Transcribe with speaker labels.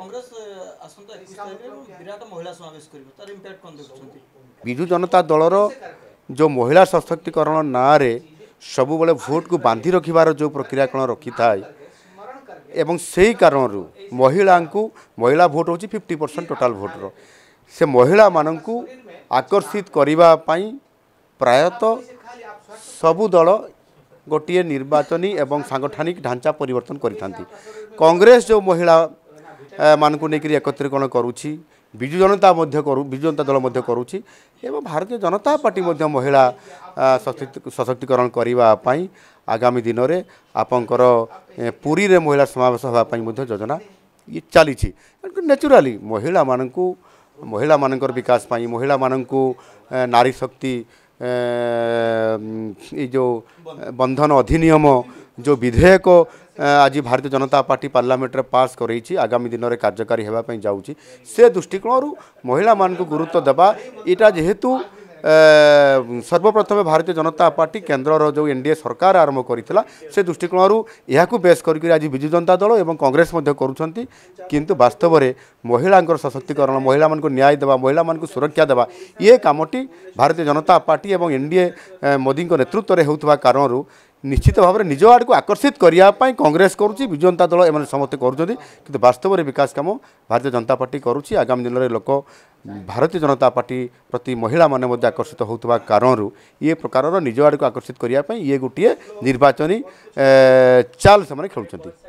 Speaker 1: কংগ্রেস আসন্তা একুশ তারিখে বিরাট মহিলা সমাবেশ করব তার ইম্প্যাক্ট কোন দেখুছেন
Speaker 2: বিজু জনতা দলর যে মহিলা সশক্তিকরণ নাঁরে ସବୁବେଳେ ଭୋଟ୍କୁ ବାନ୍ଧି ରଖିବାର ଯେଉଁ ପ୍ରକ୍ରିୟାକରଣ ରଖିଥାଏ ଏବଂ ସେଇ କାରଣରୁ ମହିଳାଙ୍କୁ ମହିଳା ଭୋଟ୍ ହେଉଛି ଫିଫ୍ଟି ପରସେଣ୍ଟ ଟୋଟାଲ୍ ଭୋଟ୍ର ସେ ମହିଳାମାନଙ୍କୁ ଆକର୍ଷିତ କରିବା ପାଇଁ ପ୍ରାୟତଃ ସବୁ ଦଳ ଗୋଟିଏ ନିର୍ବାଚନୀ ଏବଂ ସାଂଗଠନିକ ଢାଞ୍ଚା ପରିବର୍ତ୍ତନ କରିଥାନ୍ତି କଂଗ୍ରେସ ଯେଉଁ ମହିଳା ମାନଙ୍କୁ ନେଇକରି ଏକତ୍ରୀକରଣ କରୁଛି ବିଜୁ ଜନତା ମଧ୍ୟ କରୁ ବିଜୁ ଜନତା ଦଳ ମଧ୍ୟ କରୁଛି ଏବଂ ଭାରତୀୟ ଜନତା ପାର୍ଟି ମଧ୍ୟ ମହିଳା ସଶକ୍ତିକରଣ କରିବା ପାଇଁ ଆଗାମୀ ଦିନରେ ଆପଣଙ୍କର ପୁରୀରେ ମହିଳା ସମାବେଶ ହେବା ପାଇଁ ମଧ୍ୟ ଯୋଜନା ଚାଲିଛି ନ୍ୟାଚୁରାଲି ମହିଳାମାନଙ୍କୁ ମହିଳାମାନଙ୍କର ବିକାଶ ପାଇଁ ମହିଳାମାନଙ୍କୁ ନାରୀ ଶକ୍ତି ଏଇ ଯେଉଁ ବନ୍ଧନ ଅଧିନିୟମ जो विधेयक आज भारतीय जनता पार्टी पार्लामेंट्रे पास करी आगामी दिन में कार्यकारी होगापी जाऊँगी से दृष्टिकोण महिला मान गुरुत्व देवा यहाँ जेहेतु ସର୍ବପ୍ରଥମେ ଭାରତୀୟ ଜନତା ପାର୍ଟି କେନ୍ଦ୍ରର ଯେଉଁ ଏନ୍ ଡି ଏ ସରକାର ଆରମ୍ଭ କରିଥିଲା ସେ ଦୃଷ୍ଟିକୋଣରୁ ଏହାକୁ ବେସ୍ କରିକି ଆଜି ବିଜୁ ଜନତା ଦଳ ଏବଂ କଂଗ୍ରେସ ମଧ୍ୟ କରୁଛନ୍ତି କିନ୍ତୁ ବାସ୍ତବରେ ମହିଳାଙ୍କର ସଶକ୍ତିକରଣ ମହିଳାମାନଙ୍କୁ ନ୍ୟାୟ ଦେବା ମହିଳାମାନଙ୍କୁ ସୁରକ୍ଷା ଦେବା ଏ କାମଟି ଭାରତୀୟ ଜନତା ପାର୍ଟି ଏବଂ ଏନ୍ ଡି ଏ ମୋଦିଙ୍କ ନେତୃତ୍ୱରେ ହେଉଥିବା କାରଣରୁ ନିଶ୍ଚିତ ଭାବରେ ନିଜ ଆଡ଼କୁ ଆକର୍ଷିତ କରିବା ପାଇଁ କଂଗ୍ରେସ କରୁଛି ବିଜୁ ଜନତା ଦଳ ଏମାନେ ସମସ୍ତେ କରୁଛନ୍ତି କିନ୍ତୁ ବାସ୍ତବରେ ବିକାଶ କାମ ଭାରତୀୟ ଜନତା ପାର୍ଟି କରୁଛି ଆଗାମୀ ଦିନରେ ଲୋକ ଭାରତୀୟ ଜନତା ପାର୍ଟି ପ୍ରତି ମହିଳାମାନେ ମଧ୍ୟ ଆକର୍ଷିତ ହେଉଥିବା କାରଣରୁ ଇଏ ପ୍ରକାରର ନିଜ ଆଡ଼କୁ ଆକର୍ଷିତ କରିବା ପାଇଁ ଇଏ ଗୋଟିଏ ନିର୍ବାଚନୀ ଚାଲ ସେମାନେ ଖେଳୁଛନ୍ତି